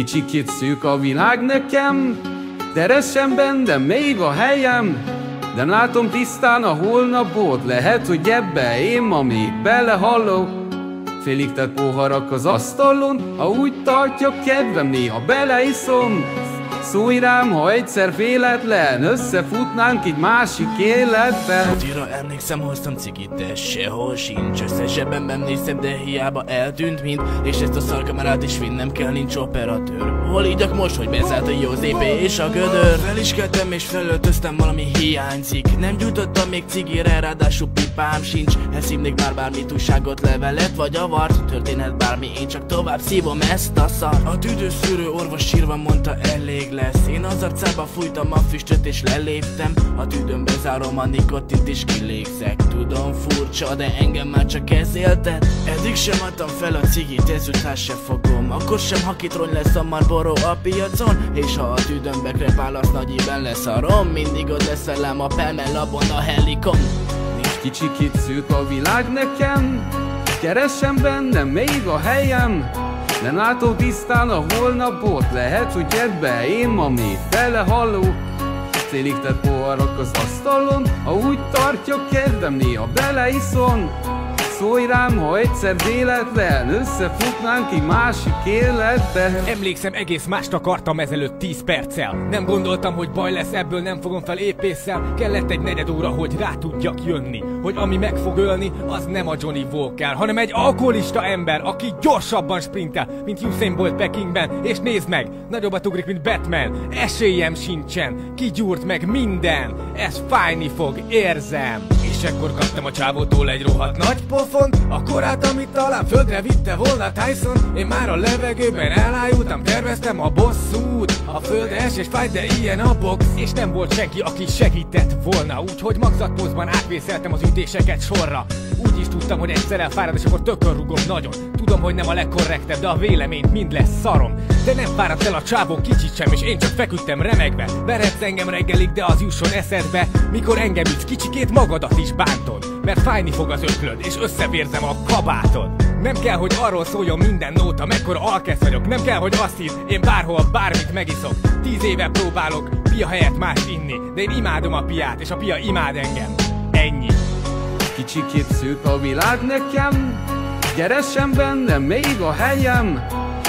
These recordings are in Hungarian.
Kicsikét szűk a világ nekem, Teresen bennem még a helyem, de látom tisztán a holnapot, lehet, hogy ebbe én ma még belehallok. Félig tett poharak az asztalon, ha úgy tartja kedvem, néha beleiszom. Szólj rám, ha egyszer véletlen Összefutnánk egy másik életben. Adira emlékszem, hoztam cigit, de sehol sincs. Összes zsebemben néztem, de hiába eltűnt mind. És ezt a szarkamerát is vinnem kell, nincs operatőr. Hol ígyak most, hogy bezárt a jó ZP és a gödör? Fel is keltem és felöltöztem, valami hiányzik. Nem gyújtottam még cigire, ráadásul pipám sincs. Elszívnék már bármit, újságot, levelet vagy avart Történhet bármi, én csak tovább szívom ezt a szar A tüdőszűrő orvos sírva mondta elég lesz. Én az arcába fújtam a füstöt és leléptem. A tüdőn bezárom a nikotint és kilégzek Tudom furcsa, de engem már csak ez éltet. Eddig sem adtam fel a cigit, ezután se fogom. Akkor sem, ha kitrony lesz a Marlboro a piacon. És ha a tüdőn bekrepál, az nagyiben lesz a rom. Mindig ott lesz a pelmelabon a helikon. Kicsikét szűk a világ nekem. Keresem bennem még a helyem nem látom tisztán a holnapot, lehet, hogy ebbe én ma még belehalló. Félig tett poharak az asztalon, ha úgy tartja kedvem, néha beleiszom Szólj rám, ha egyszer véletlen Összefutnánk egy másik életbe. Emlékszem, egész mást akartam ezelőtt 10 perccel. Nem gondoltam, hogy baj lesz, ebből nem fogom fel épésszel. Kellett egy negyed óra, hogy rá tudjak jönni Hogy ami meg fog ölni, az nem a Johnny Walker Hanem egy alkoholista ember, aki gyorsabban sprintel Mint Usain Bolt Pekingben. És nézd meg, nagyobbat ugrik, mint Batman. Esélyem sincsen, kigyúrt meg minden. Ez fájni fog, érzem És ekkor kaptam a csávótól egy rohadt nagy pof pofont. A korát, amit talán földre vitte volna Tyson Én már a levegőben elájultam, terveztem a bosszút A földre esés fájt, de ilyen a box. És nem volt senki, aki segített volna Úgyhogy magzatpózban átvészeltem az ütéseket sorra is tudtam, hogy egyszer elfárad, és akkor tökön rugom nagyon. Tudom, hogy nem a legkorrektebb, de a véleményt mind lesz szarom De nem fáradt el a csávó kicsit sem, és én csak feküdtem remegve. Veretsz engem reggelig, de az jusson eszedbe Mikor engem ütsz, kicsikét magadat is bántod. Mert fájni fog az öklöd, és összevérzem a kabátod. Nem kell, hogy arról szóljon minden nóta, mekkora alkesz vagyok. Nem kell, hogy azt hidd, én bárhol bármit megiszok. Tíz éve próbálok pia helyett más inni De én imádom a piát, és a pia imád engem. Ennyi Kicsikét szűk a világ nekem. Keresem bennem még a helyem.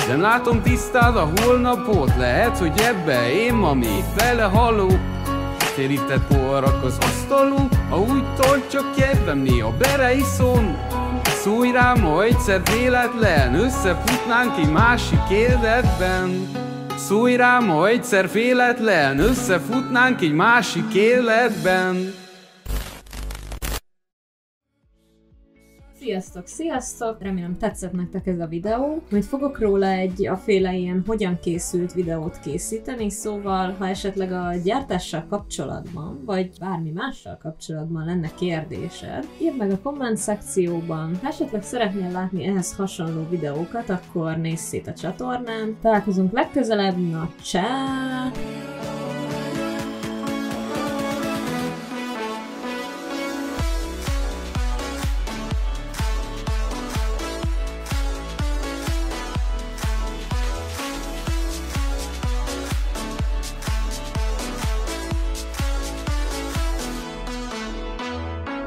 Nem látom tisztán a holnapot Lehet, hogy ebbe én ma még belehallok Térített poharak az asztalon Ha úgy tartja kedvem, néha bereiszom Szólj rám, ha egyszer véletlen Összefutnánk egy másik életben. Szólj rám, ha egyszer véletlen Összefutnánk egy másik életben Sziasztok, sziasztok! Remélem tetszett nektek ez a videó. Majd fogok róla egy a féle ilyen hogyan készült videót készíteni, szóval ha esetleg a gyártással kapcsolatban, vagy bármi mással kapcsolatban lenne kérdésed, írd meg a komment szekcióban. Ha esetleg szeretnél látni ehhez hasonló videókat, akkor nézz szét a csatornán. Találkozunk legközelebb, na csá!